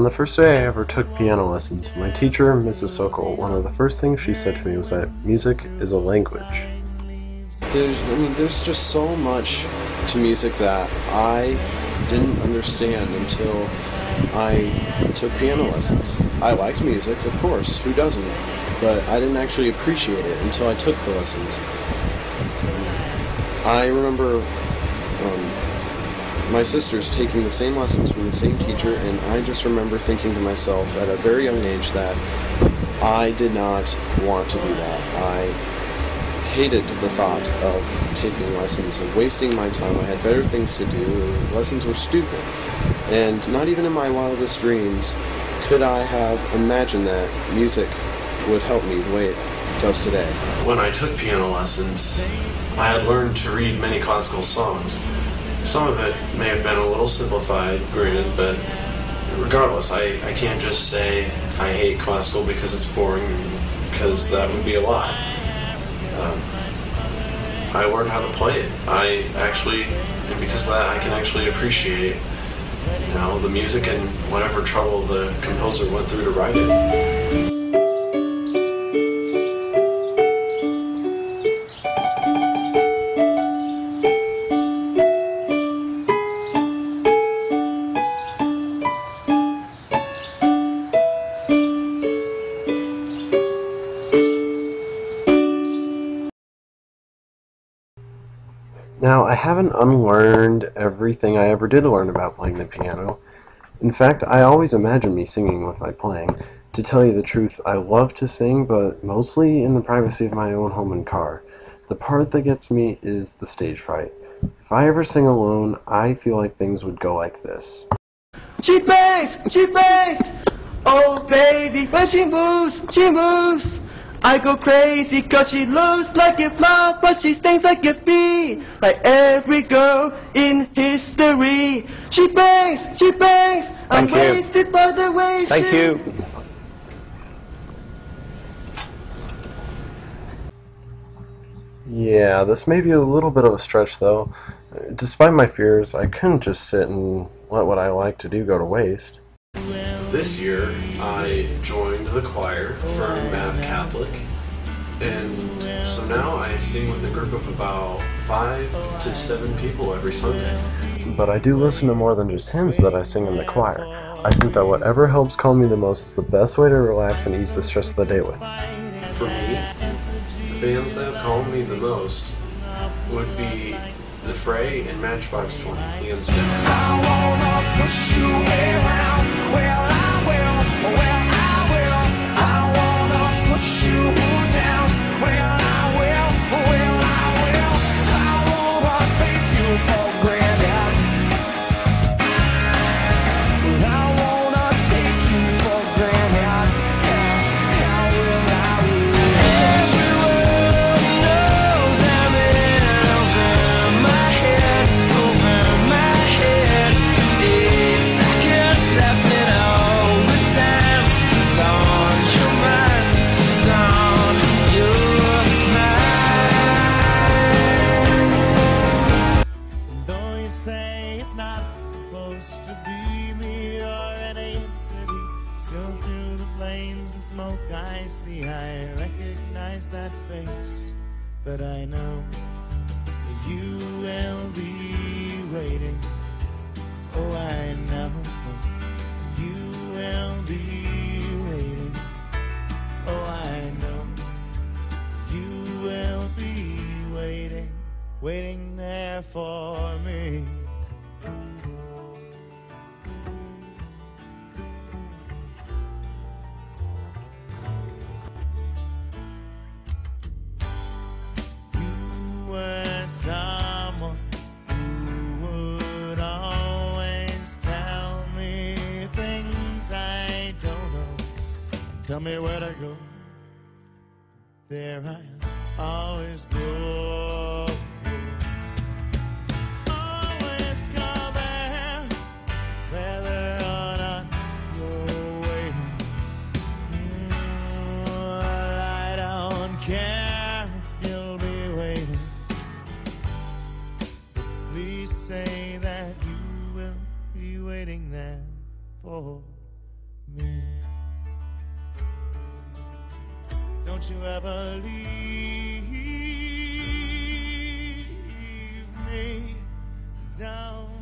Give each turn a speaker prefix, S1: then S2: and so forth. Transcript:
S1: On the first day I ever took piano lessons, my teacher, Mrs. Sokol, one of the first things she said to me was that music is a language.
S2: There's, I mean, there's just so much to music that I didn't understand until I took piano lessons. I liked music, of course, who doesn't? But I didn't actually appreciate it until I took the lessons. I remember um, my sisters taking the same lessons from the same teacher, and I just remember thinking to myself at a very young age that I did not want to do that. I hated the thought of taking lessons and wasting my time. I had better things to do, lessons were stupid. And not even in my wildest dreams could I have imagined that music would help me the way it does today.
S3: When I took piano lessons, I had learned to read many classical songs. Some of it may have been a little simplified, granted, but regardless, I, I can't just say I hate classical because it's boring, because that would be a lie. Um, I learned how to play it. I actually, and because of that, I can actually appreciate, you know, the music and whatever trouble the composer went through to write it.
S1: Now, I haven't unlearned everything I ever did learn about playing the piano. In fact, I always imagine me singing with my playing. To tell you the truth, I love to sing, but mostly in the privacy of my own home and car. The part that gets me is the stage fright. If I ever sing alone, I feel like things would go like this.
S4: She bangs, she bangs. Oh baby, when she moves, she moves. I go crazy cause she looks like a flower, but she stings like a bee. Like every girl in history. She bangs, she bangs. I'm
S5: Thank you.
S4: wasted by the way
S5: Thank
S4: she...
S5: you.
S1: Yeah, this may be a little bit of a stretch though. Despite my fears, I couldn't just sit and let what I like to do go to waste.
S3: This year, I joined the choir for Math Catholic, and so now I sing with a group of about five to seven people every Sunday.
S1: But I do listen to more than just hymns that I sing in the choir. I think that whatever helps calm me the most is the best way to relax and ease the stress of the day with.
S3: For me, the bands that have calmed me the most would be The Fray and Matchbox 20, hands down.
S6: See, I recognize that face. But I know that you will be waiting. Oh, I know Tell me where to go. There I always go. Always come there, whether or not you're waiting. Mm, I don't care if you'll be waiting. Please say that you will be waiting there for Don't you ever leave me down.